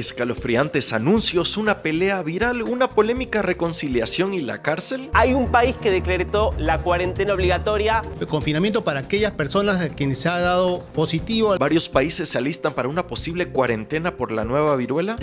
Escalofriantes anuncios, una pelea viral, una polémica reconciliación y la cárcel. Hay un país que decretó la cuarentena obligatoria. El confinamiento para aquellas personas a quienes se ha dado positivo. Varios países se alistan para una posible cuarentena por la nueva viruela.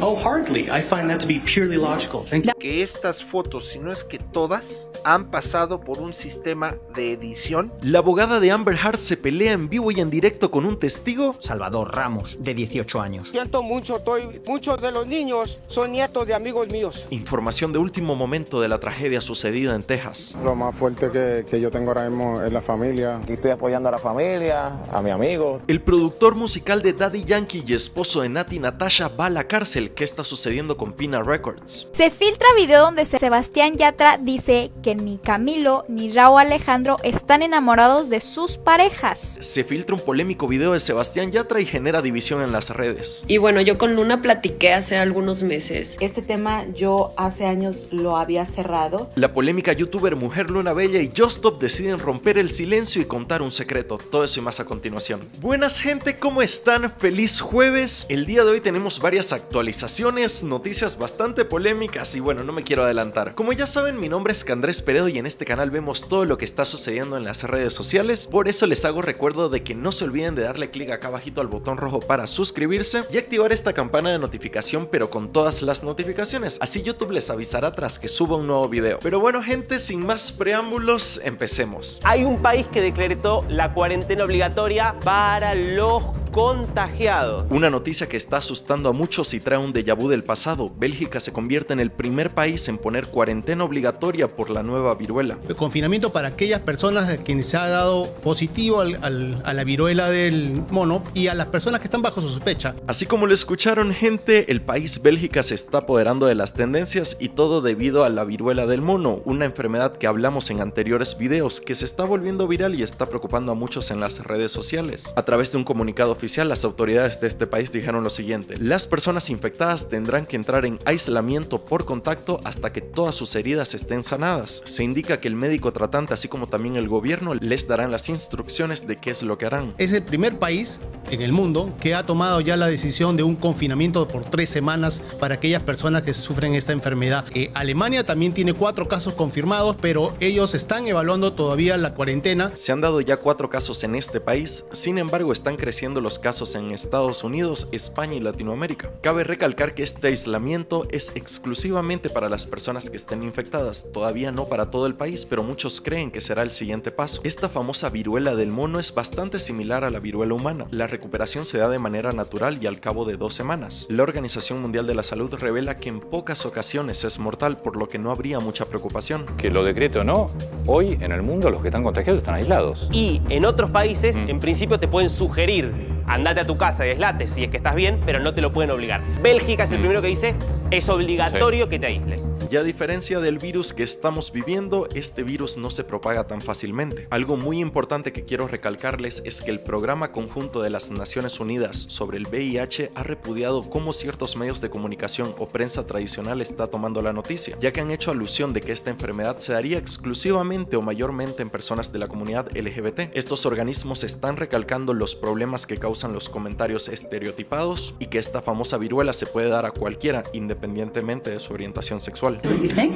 Oh, hardly. I find that to be purely logical. Thank you. que estas fotos, si no es que todas, han pasado por un sistema de edición. La abogada de Amber Heard se pelea en vivo y en directo con un testigo. Salvador Ramos, de 18 años. Siento mucho, muchos de los niños son nietos de amigos míos. Información de último momento de la tragedia sucedida en Texas. Lo más fuerte que, que yo tengo ahora mismo es la familia. Estoy apoyando a la familia, a mi amigo. El productor musical de Daddy Yankee y esposo de Nati Natasha va a la cárcel. ¿Qué está sucediendo con Pina Records? Se filtra video donde Sebastián Yatra dice que ni Camilo ni Raúl Alejandro están enamorados de sus parejas. Se filtra un polémico video de Sebastián Yatra y genera división en las redes. Y bueno, yo con Luna platiqué hace algunos meses. Este tema yo hace años lo había cerrado. La polémica youtuber Mujer Luna Bella y Justop deciden romper el silencio y contar un secreto. Todo eso y más a continuación. Buenas gente, ¿cómo están? Feliz jueves. El día de hoy tenemos varias actualizaciones, noticias bastante polémicas y bueno, no me quiero adelantar. Como ya saben, mi nombre es Candrés Peredo y en este canal vemos todo lo que está sucediendo en las redes sociales. Por eso les hago recuerdo de que no se olviden de darle clic acá abajito al botón rojo para suscribirse y activar esta campana de notificación pero con todas las notificaciones. Así YouTube les avisará tras que suba un nuevo video. Pero bueno gente, sin más preámbulos, empecemos. Hay un país que decretó la cuarentena obligatoria para los contagiados. Una noticia que está asustando a muchos y trae un déjà vu del pasado. Bélgica se convierte en el primer país en poner cuarentena obligatoria por la nueva viruela. El confinamiento para aquellas personas a quienes se ha dado positivo al- al- a la viruela del mono y a las personas que están bajo su sospecha. Así como lo escucharon gente, el país Bélgica se está apoderando de las tendencias y todo debido a la viruela del mono, una enfermedad que hablamos en anteriores videos que se está volviendo viral y está preocupando a muchos en las redes sociales. A través de un comunicado oficial, las autoridades de este país dijeron lo siguiente, las personas infectadas tendrán que entrar en aislamiento por contacto hasta que todas sus heridas estén sanadas. Se indica que el médico tratante, así como también el gobierno, les darán las instrucciones de qué es lo que harán. Es el primer país en el mundo que ha tomado ya la decisión de un confinamiento por tres semanas para aquellas personas que sufren esta enfermedad. Eh, Alemania también tiene cuatro casos confirmados, pero ellos están evaluando todavía la cuarentena. Se han dado ya cuatro casos en este país, sin embargo están creciendo los casos en Estados Unidos, España y Latinoamérica. Cabe recalcar que este aislamiento es exclusivamente para las personas que estén infectadas, todavía no para todo el país, pero muchos creen que será el siguiente paso. Esta famosa viruela del mono es bastante similar a la viruela humana. La recuperación se da de manera natural y al cabo de dos semanas. La Organización Mundial de la Salud revela que en pocas ocasiones es mortal, por lo que no habría mucha preocupación. Que lo decreto o no, hoy en el mundo los que están contagiados están aislados. Y en otros países, Mm. en principio, te pueden sugerir, andate a tu casa y aislate si es que estás bien, pero no te lo pueden obligar. Bélgica es el Mm. primero que dice, es obligatorio que te aísles. Y a diferencia del virus que estamos viviendo, este virus no se propaga tan fácilmente. Algo muy importante que quiero recalcarles es que el Programa Conjunto de las Naciones Unidas sobre el VIH ha repudiado cómo ciertos medios de comunicación o prensa tradicional está tomando la noticia, ya que han hecho alusión de que esta enfermedad se daría exclusivamente o mayormente en personas de la comunidad LGBT. Estos organismos están recalcando los problemas que causan los comentarios estereotipados y que esta famosa viruela se puede dar a cualquiera independientemente de su orientación sexual.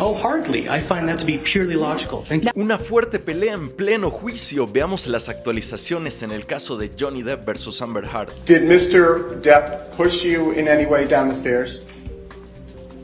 Oh, hardly. I find that to be purely logical. Thank you. Una fuerte pelea en pleno juicio. Veamos las actualizaciones en el caso de Johnny Depp versus Amber Heard. Did Mr. Depp push you in any way down the stairs?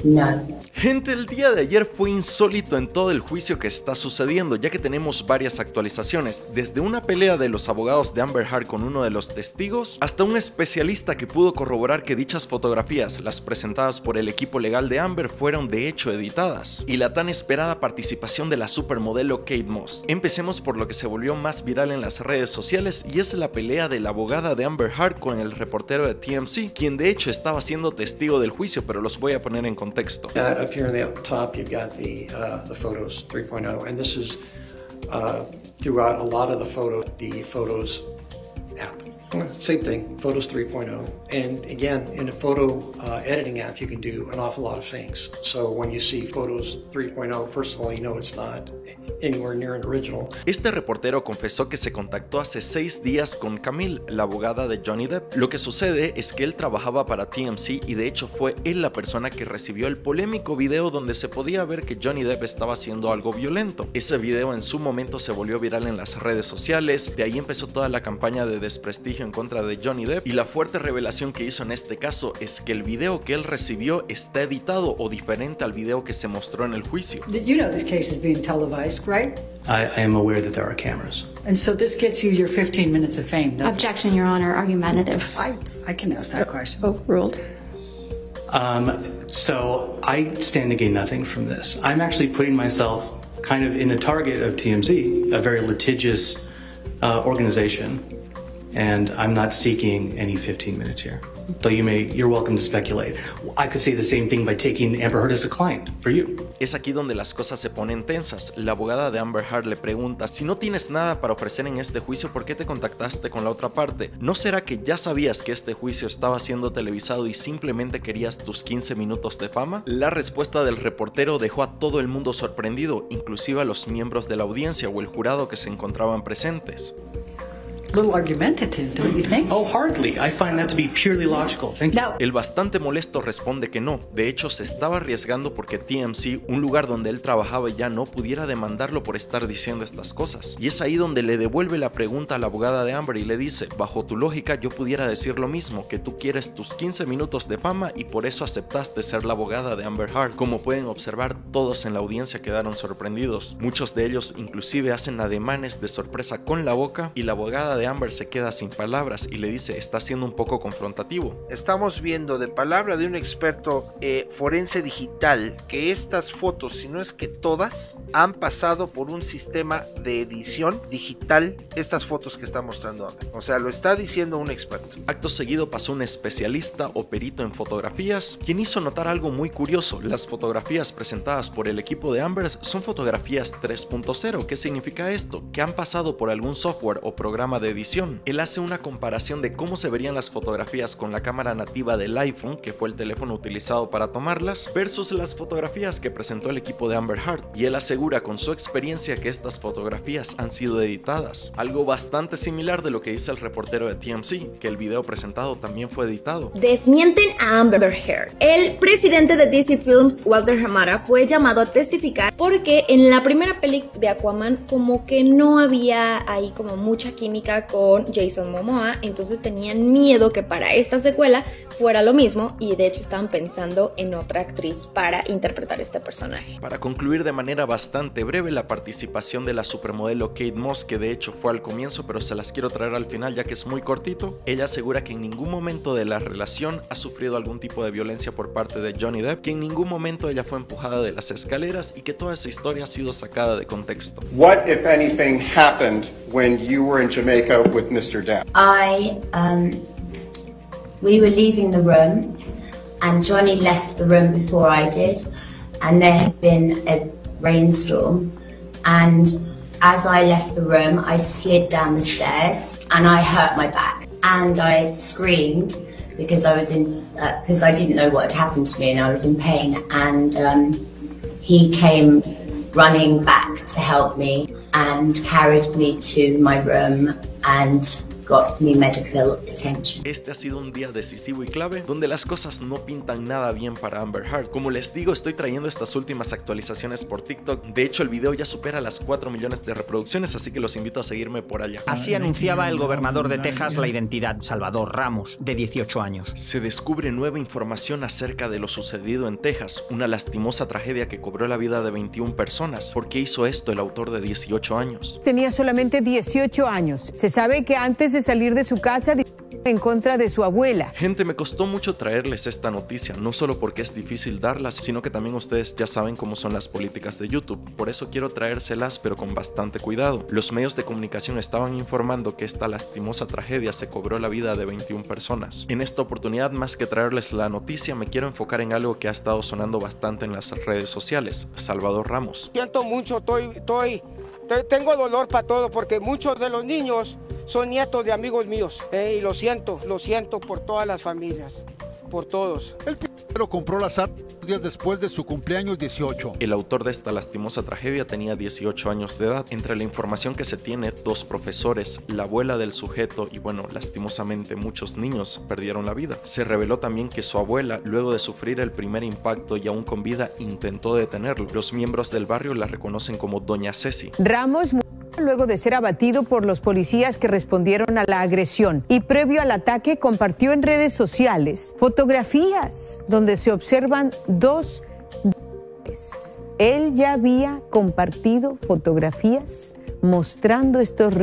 No. Gente, el día de ayer fue insólito en todo el juicio que está sucediendo, ya que tenemos varias actualizaciones, desde una pelea de los abogados de Amber Heard con uno de los testigos, hasta un especialista que pudo corroborar que dichas fotografías, las presentadas por el equipo legal de Amber, fueron de hecho editadas, y la tan esperada participación de la supermodelo Kate Moss. Empecemos por lo que se volvió más viral en las redes sociales, y es la pelea de la abogada de Amber Heard con el reportero de TMC, quien de hecho estaba siendo testigo del juicio, pero los voy a poner en contexto. Got up here in the top, you've got the uh, the photos 3.0, and this is uh, throughout a lot of the photo, the photos app. Same thing, Photos 3.0. And again, in a photo uh, editing app, you can do an awful lot of things. So when you see Photos 3.0, first of all, you know it's not anywhere near an original. Este reportero confesó que se contactó hace seis días con Camille, la abogada de Johnny Depp. Lo que sucede es que él trabajaba para TMC y de hecho fue él la persona que recibió el polémico video donde se podía ver que Johnny Depp estaba haciendo algo violento. Ese video en su momento se volvió viral en las redes sociales, de ahí empezó toda la campaña de desprestigio en contra de Johnny Depp y la fuerte revelación que hizo en este caso es que el video que él recibió está editado o diferente al video que se mostró en el juicio. You know this case is being televised, right? I, I am aware that there are cameras. And so this gets you your 15 minutes of fame, doesn't Objection, Your Honor. Argumentative. it? I, I can ask that question. Overruled. Um, so I stand to gain nothing from this. I'm actually putting myself kind of in the target of TMZ, a very litigious uh, organization, and I'm not seeking any 15 minutes here. Though you may, you're welcome to speculate. I could say the same thing by taking Amber Heard as a client for you. Es aquí donde las cosas se ponen tensas. La abogada de Amber Heard le pregunta, si no tienes nada para ofrecer en este juicio, ¿por qué te contactaste con la otra parte? ¿No será que ya sabías que este juicio estaba siendo televisado y simplemente querías tus 15 minutos de fama? La respuesta del reportero dejó a todo el mundo sorprendido, inclusive a los miembros de la audiencia o el jurado que se encontraban presentes. A little argumentative, don't you think? Oh, hardly. I find that to be purely logical. Thank you. Now, El bastante molesto responde que no, de hecho se estaba arriesgando porque TMC, un lugar donde él trabajaba ya no pudiera demandarlo por estar diciendo estas cosas. Y es ahí donde le devuelve la pregunta a la abogada de Amber y le dice, bajo tu lógica yo pudiera decir lo mismo, que tú quieres tus 15 minutos de fama y por eso aceptaste ser la abogada de Amber Heard. Como pueden observar, todos en la audiencia quedaron sorprendidos. Muchos de ellos inclusive hacen ademanes de sorpresa con la boca y la abogada de Amber se queda sin palabras y le dice, está siendo un poco confrontativo. Estamos viendo de palabra de un experto eh, forense digital que estas fotos, si no es que todas, han pasado por un sistema de edición digital. Estas fotos que está mostrando Amber. O sea, lo está diciendo un experto. Acto seguido pasó un especialista o perito en fotografías, quien hizo notar algo muy curioso. Las fotografías presentadas por el equipo de Amber son fotografías 3.0. ¿Qué significa esto? Que han pasado por algún software o programa de edición. Él hace una comparación de cómo se verían las fotografías con la cámara nativa del iPhone, que fue el teléfono utilizado para tomarlas, versus las fotografías que presentó el equipo de Amber Heard. Y él asegura con su experiencia que estas fotografías han sido editadas. Algo bastante similar de lo que dice el reportero de TMC, que el video presentado también fue editado. Desmienten a Amber Heard. El presidente de DC Films, Walter Hamada, fue llamado a testificar porque en la primera peli de Aquaman como que no había ahí como mucha química con Jason Momoa, entonces tenían miedo que para esta secuela fuera lo mismo y de hecho estaban pensando en otra actriz para interpretar este personaje. Para concluir de manera bastante breve la participación de la supermodelo Kate Moss, que de hecho fue al comienzo, pero se las quiero traer al final ya que es muy cortito, ella asegura que en ningún momento de la relación ha sufrido algún tipo de violencia por parte de Johnny Depp, que en ningún momento ella fue empujada de las escaleras y que toda esa historia ha sido sacada de contexto. What, if anything, happened when you were in Jamaica with Mr. Depp? I, um, we were leaving the room, and Johnny left the room before I did, and there had been a rainstorm, and as I left the room, I slid down the stairs, and I hurt my back, and I screamed because I was in because I didn't know what had happened to me, and I was in pain, and um, he came running back to help me and carried me to my room and got me medical attention. Este ha sido un día decisivo y clave donde las cosas no pintan nada bien para Amber Heard. Como les digo, estoy trayendo estas últimas actualizaciones por TikTok. De hecho, el video ya supera las 4 millones de reproducciones, así que los invito a seguirme por allá. Así anunciaba el gobernador de Texas la identidad Salvador Ramos, de 18 años. Se descubre nueva información acerca de lo sucedido en Texas, una lastimosa tragedia que cobró la vida de 21 personas. ¿Por qué hizo esto el autor de 18 años? Tenía solamente 18 años. Se sabe que antes de salir de su casa en contra de su abuela. Gente, me costó mucho traerles esta noticia, no solo porque es difícil darlas, sino que también ustedes ya saben cómo son las políticas de YouTube. Por eso quiero traérselas, pero con bastante cuidado. Los medios de comunicación estaban informando que esta lastimosa tragedia se cobró la vida de 21 personas. En esta oportunidad, más que traerles la noticia, me quiero enfocar en algo que ha estado sonando bastante en las redes sociales, Salvador Ramos. Siento mucho, estoy, estoy, tengo dolor para todo porque muchos de los niños son nietos de amigos míos. Eh, y lo siento, lo siento por todas las familias, por todos. El pero compró las días después de su cumpleaños 18. El autor de esta lastimosa tragedia tenía 18 años de edad. Entre la información que se tiene, dos profesores, la abuela del sujeto y bueno, lastimosamente muchos niños perdieron la vida. Se reveló también que su abuela, luego de sufrir el primer impacto y aún con vida, intentó detenerlo. Los miembros del barrio la reconocen como Doña Ceci. Ramos luego de ser abatido por los policías que respondieron a la agresión y previo al ataque compartió en redes sociales fotografías donde se observan dos él ya había compartido fotografías mostrando estos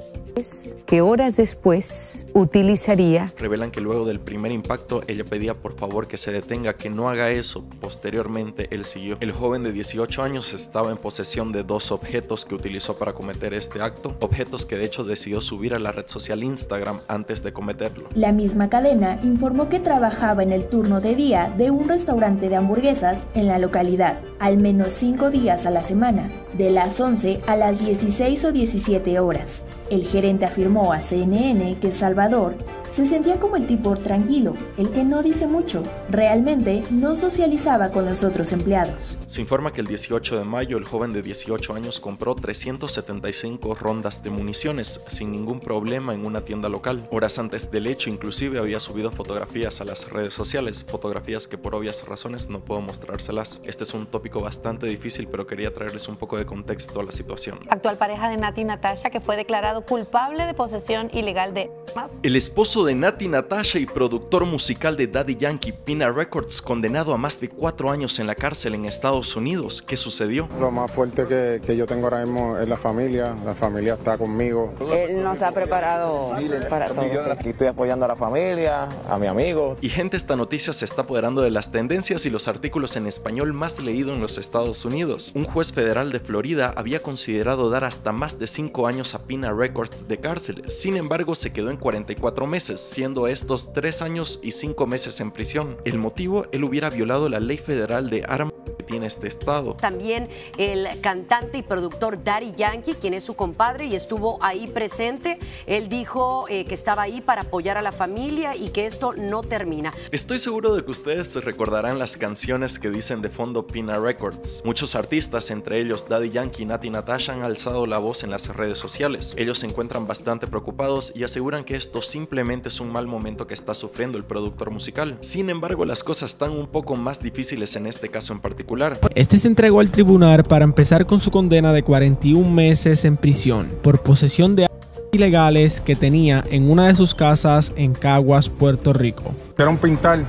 que horas después utilizaría. Revelan que luego del primer impacto ella pedía por favor que se detenga, que no haga eso. Posteriormente él siguió. El joven de 18 años estaba en posesión de dos objetos que utilizó para cometer este acto, objetos que de hecho decidió subir a la red social Instagram antes de cometerlo. La misma cadena informó que trabajaba en el turno de día de un restaurante de hamburguesas en la localidad, al menos cinco días a la semana, de las 11 a las 16 o 17 horas. El gerente afirmó a CNN que Salvador se sentía como el tipo tranquilo, el que no dice mucho. Realmente no socializaba con los otros empleados. Se informa que el 18 de mayo el joven de 18 años compró 375 rondas de municiones sin ningún problema en una tienda local. Horas antes del hecho inclusive había subido fotografías a las redes sociales, fotografías que por obvias razones no puedo mostrárselas. Este es un tópico bastante difícil pero quería traerles un poco de contexto a la situación. Actual pareja de Nati Natasha que fue declarado culpable de posesión ilegal de armas. El esposo de Nati Natasha y productor musical de Daddy Yankee, Pina Records, condenado a más de cuatro años en la cárcel en Estados Unidos. ¿Qué sucedió? Lo más fuerte que, que yo tengo ahora mismo es la familia. La familia está conmigo. Él nos ha preparado para todo. Aquí estoy apoyando a la familia, a mi amigo. Y gente, esta noticia se está apoderando de las tendencias y los artículos en español más leído en los Estados Unidos. Un juez federal de Florida había considerado dar hasta más de cinco años a Pina Records de cárcel. Sin embargo, se quedó en 44 meses, siendo estos 3 años y 5 meses en prisión. El motivo, él hubiera violado la ley federal de armas que tiene este estado. También el cantante y productor Daddy Yankee, quien es su compadre y estuvo ahí presente, él dijo eh, que estaba ahí para apoyar a la familia y que esto no termina. Estoy seguro de que ustedes recordarán las canciones que dicen de fondo Pina Records. Muchos artistas, entre ellos Daddy Yankee y Nati Natasha, han alzado la voz en las redes sociales. Ellos se encuentran bastante preocupados y aseguran que esto simplemente es un mal momento que está sufriendo el productor musical. Sin embargo, las cosas están un poco más difíciles en este caso en particular. Este se entregó al tribunal para empezar con su condena de 41 meses en prisión por posesión de ilegales que tenía en una de sus casas en Caguas, Puerto Rico. Quiero pintar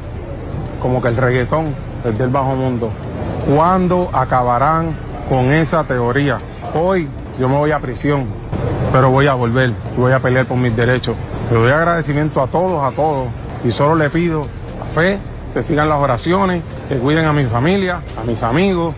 como que el reggaetón es del bajo mundo. ¿Cuándo acabarán con esa teoría? Hoy yo me voy a prisión, pero voy a volver y voy a pelear por mis derechos. Le doy agradecimiento a todos, a todos, y solo le pido fe, que sigan las oraciones, que cuiden a mi familia, a mis amigos,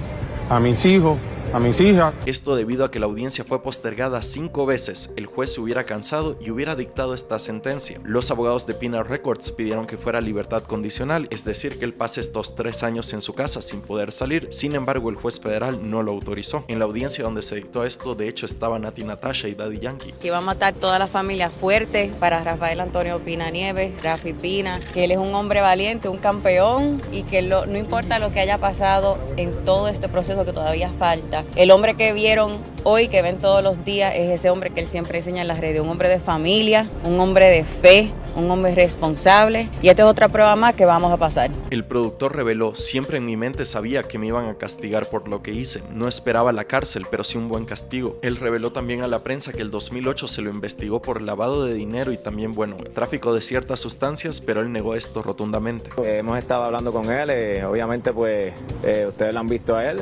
a mis hijos, a mis hijas. Esto debido a que la audiencia fue postergada cinco veces, el juez se hubiera cansado y hubiera dictado esta sentencia. Los abogados de Pina Records pidieron que fuera libertad condicional, es decir, que él pase estos tres años en su casa sin poder salir. Sin embargo, el juez federal no lo autorizó. En la audiencia donde se dictó esto, de hecho, estaban Nati Natasha y Daddy Yankee. Que va a matar toda la familia fuerte para Rafael Antonio Pina Nieves, Rafi Pina, que él es un hombre valiente, un campeón y que no importa lo que haya pasado en todo este proceso que todavía falta, el hombre que vieron hoy, que ven todos los días, es ese hombre que él siempre enseña en las redes, un hombre de familia, un hombre de fe, un hombre responsable y esta es otra prueba más que vamos a pasar. El productor reveló, siempre en mi mente sabía que me iban a castigar por lo que hice, no esperaba la cárcel, pero sí un buen castigo. Él reveló también a la prensa que el 2008 se lo investigó por lavado de dinero y también, bueno, tráfico de ciertas sustancias, pero él negó esto rotundamente. Eh, hemos estado hablando con él, eh, obviamente pues eh, ustedes lo han visto a él,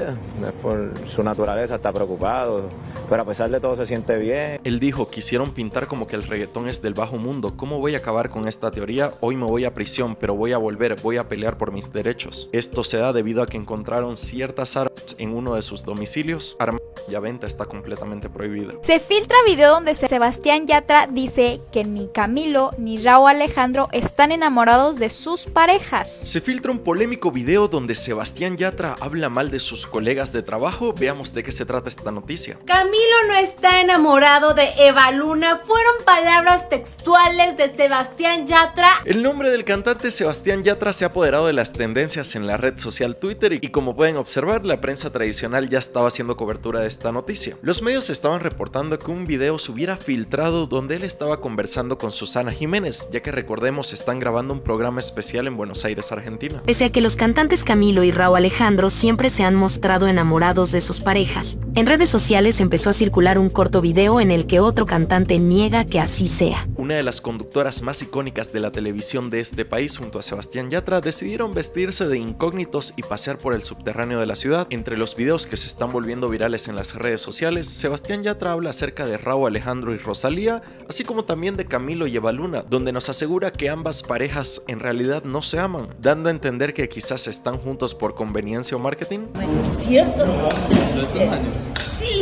por su naturaleza está preocupado, pero a pesar de todo se siente bien. Él dijo, quisieron pintar como que el reggaetón es del bajo mundo, ¿cómo voy a acabar con esta teoría? Hoy me voy a prisión, pero voy a volver, voy a pelear por mis derechos. Esto se da debido a que encontraron ciertas armas en uno de sus domicilios. Arma ya venta está completamente prohibida. Se filtra video donde Sebastián Yatra dice que ni Camilo ni Raúl Alejandro están enamorados de sus parejas. Se filtra un polémico video donde Sebastián Yatra habla mal de sus colegas de trabajo. Veamos de qué se trata esta noticia. Camilo no está enamorado de Eva Luna, fueron palabras textuales de Sebastián Yatra. El nombre del cantante Sebastián Yatra se ha apoderado de las tendencias en la red social Twitter y como pueden observar, la prensa tradicional ya estaba haciendo cobertura de esta noticia. Los medios estaban reportando que un video se hubiera filtrado donde él estaba conversando con Susana Jiménez, ya que recordemos están grabando un programa especial en Buenos Aires, Argentina. Pese a que los cantantes Camilo y Raúl Alejandro siempre se han mostrado enamorados de sus parejas, en redes sociales empezó a circular un corto video en el que otro cantante niega que así sea. Una de las conductoras más icónicas de la televisión de este país junto a Sebastián Yatra decidieron vestirse de incógnitos y pasear por el subterráneo de la ciudad. Entre los videos que se están volviendo virales en las redes sociales, Sebastián Yatra habla acerca de Raúl Alejandro y Rosalía, así como también de Camilo y Eva Luna, donde nos asegura que ambas parejas en realidad no se aman, dando a entender que quizás están juntos por conveniencia o marketing. ¿Es cierto?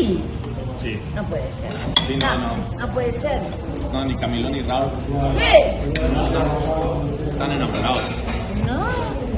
Sí. Sí. No puede ser. Sí, no, no. No puede ser. No, ni Camilo ni Raúl. ¿Qué? Están enamorados.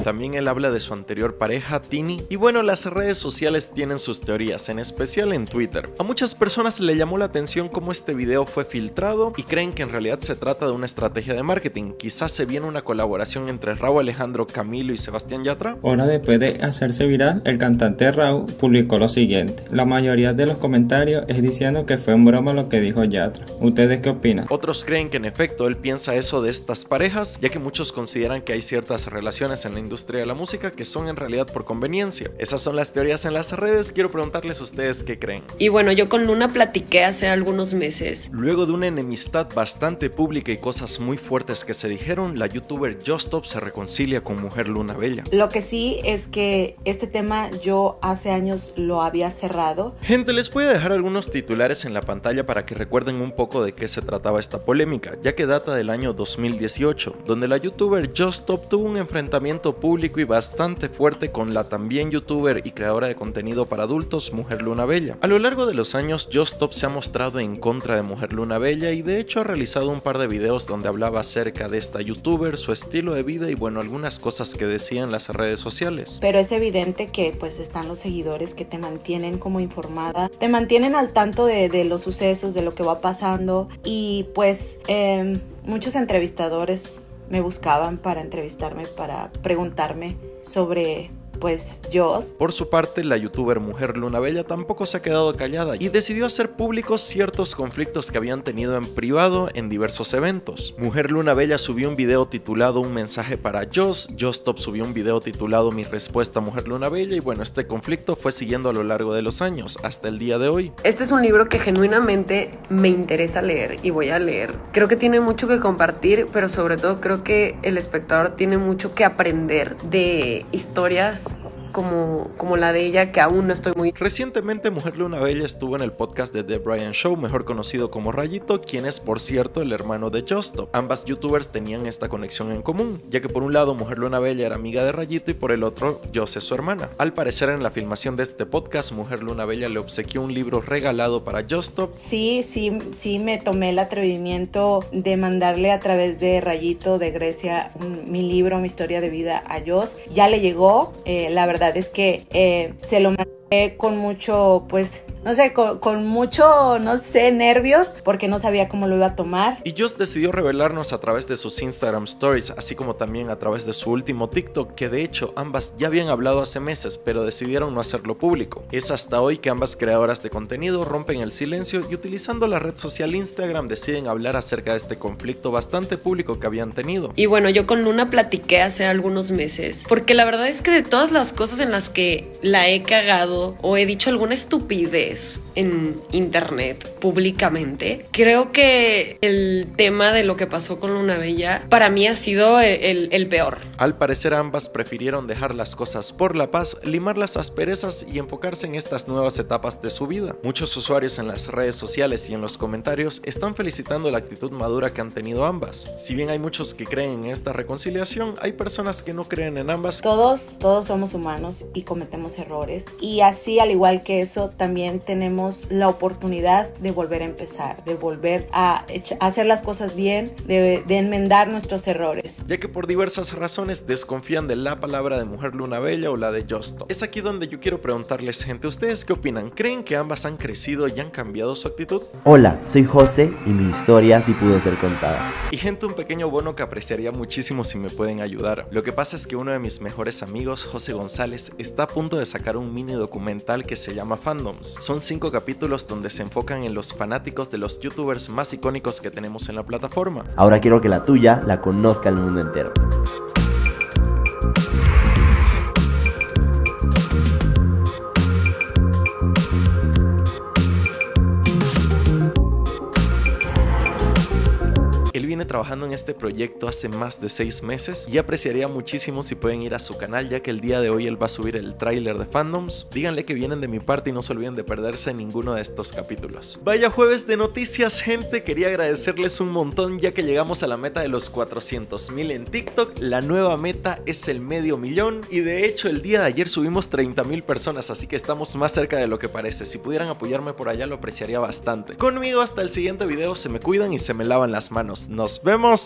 También él habla de su anterior pareja, Tini. Y bueno, las redes sociales tienen sus teorías, en especial en Twitter. A muchas personas le llamó la atención cómo este video fue filtrado y creen que en realidad se trata de una estrategia de marketing. Quizás se viene una colaboración entre Raúl Alejandro, Camilo y Sebastián Yatra. Hora después de hacerse viral, el cantante Raúl publicó lo siguiente. La mayoría de los comentarios es diciendo que fue un broma lo que dijo Yatra. ¿Ustedes qué opinan? Otros creen que en efecto él piensa eso de estas parejas, ya que muchos consideran que hay ciertas relaciones en la industria de la música que son en realidad por conveniencia. Esas son las teorías en las redes, quiero preguntarles a ustedes qué creen. Y bueno, yo con Luna platiqué hace algunos meses. Luego de una enemistad bastante pública y cosas muy fuertes que se dijeron, la youtuber Justop se reconcilia con Mujer Luna Bella. Lo que sí es que este tema yo hace años lo había cerrado. Gente, les voy a dejar algunos titulares en la pantalla para que recuerden un poco de qué se trataba esta polémica, ya que data del año 2018, donde la youtuber Justop tuvo un enfrentamiento público y bastante fuerte con la también youtuber y creadora de contenido para adultos Mujer Luna Bella. A lo largo de los años, Justop se ha mostrado en contra de Mujer Luna Bella y de hecho ha realizado un par de videos donde hablaba acerca de esta youtuber, su estilo de vida y bueno, algunas cosas que decía en las redes sociales. Pero es evidente que pues están los seguidores que te mantienen como informada, te mantienen al tanto de, los sucesos, de lo que va pasando y pues eh, muchos entrevistadores me buscaban para entrevistarme, para preguntarme sobre pues yo. Por su parte, la youtuber Mujer Luna Bella tampoco se ha quedado callada y decidió hacer públicos ciertos conflictos que habían tenido en privado en diversos eventos. Mujer Luna Bella subió un video titulado Un mensaje para Joss, Top subió un video titulado Mi respuesta a Mujer Luna Bella y bueno, este conflicto fue siguiendo a lo largo de los años hasta el día de hoy. Este es un libro que genuinamente me interesa leer y voy a leer. Creo que tiene mucho que compartir, pero sobre todo creo que el espectador tiene mucho que aprender de historias Thanks. Como, como la de ella, que aún no estoy muy... Recientemente Mujer Luna Bella estuvo en el podcast de The Brian Show, mejor conocido como Rayito, quien es por cierto el hermano de Justo. Ambas youtubers tenían esta conexión en común, ya que por un lado Mujer Luna Bella era amiga de Rayito y por el otro Joss es su hermana. Al parecer en la filmación de este podcast, Mujer Luna Bella le obsequió un libro regalado para Justo. Sí, sí, sí me tomé el atrevimiento de mandarle a través de Rayito de Grecia un, mi libro, mi historia de vida a Joss. Ya le llegó, eh, la verdad es que eh, se lo con mucho, pues, no sé, con, con, mucho, no sé, nervios, porque no sabía cómo lo iba a tomar. Y Joss decidió revelarnos a través de sus Instagram Stories, así como también a través de su último TikTok, que de hecho ambas ya habían hablado hace meses, pero decidieron no hacerlo público. Es hasta hoy que ambas creadoras de contenido rompen el silencio y utilizando la red social Instagram deciden hablar acerca de este conflicto bastante público que habían tenido. Y bueno, yo con Luna platiqué hace algunos meses, porque la verdad es que de todas las cosas en las que la he cagado o he dicho alguna estupidez, en internet públicamente. Creo que el tema de lo que pasó con Luna Bella para mí ha sido el, el, peor. Al parecer ambas prefirieron dejar las cosas por la paz, limar las asperezas y enfocarse en estas nuevas etapas de su vida. Muchos usuarios en las redes sociales y en los comentarios están felicitando la actitud madura que han tenido ambas. Si bien hay muchos que creen en esta reconciliación, hay personas que no creen en ambas. Todos, todos somos humanos y cometemos errores y así, al igual que eso, también tenemos la oportunidad de volver a empezar, de volver a, hacer las cosas bien, de, de enmendar nuestros errores. Ya que por diversas razones desconfían de la palabra de Mujer Luna Bella o la de Justo. Es aquí donde yo quiero preguntarles, gente, ¿ustedes qué opinan? ¿Creen que ambas han crecido y han cambiado su actitud? Hola, soy José y mi historia sí pudo ser contada. Y gente, un pequeño bono que apreciaría muchísimo si me pueden ayudar. Lo que pasa es que uno de mis mejores amigos, José González, está a punto de sacar un mini documental que se llama Fandoms. Son cinco capítulos donde se enfocan en los fanáticos de los youtubers más icónicos que tenemos en la plataforma. Ahora quiero que la tuya la conozca el mundo entero. Trabajando en este proyecto hace más de seis meses y apreciaría muchísimo si pueden ir a su canal ya que el día de hoy él va a subir el tráiler de fandoms. Díganle que vienen de mi parte y no se olviden de perderse ninguno de estos capítulos. Vaya jueves de noticias gente, quería agradecerles un montón ya que llegamos a la meta de los 400 mil en TikTok. La nueva meta es el medio millón y de hecho el día de ayer subimos 30 mil personas así que estamos más cerca de lo que parece. Si pudieran apoyarme por allá lo apreciaría bastante. Conmigo hasta el siguiente video, se me cuidan y se me lavan las manos. Vemos.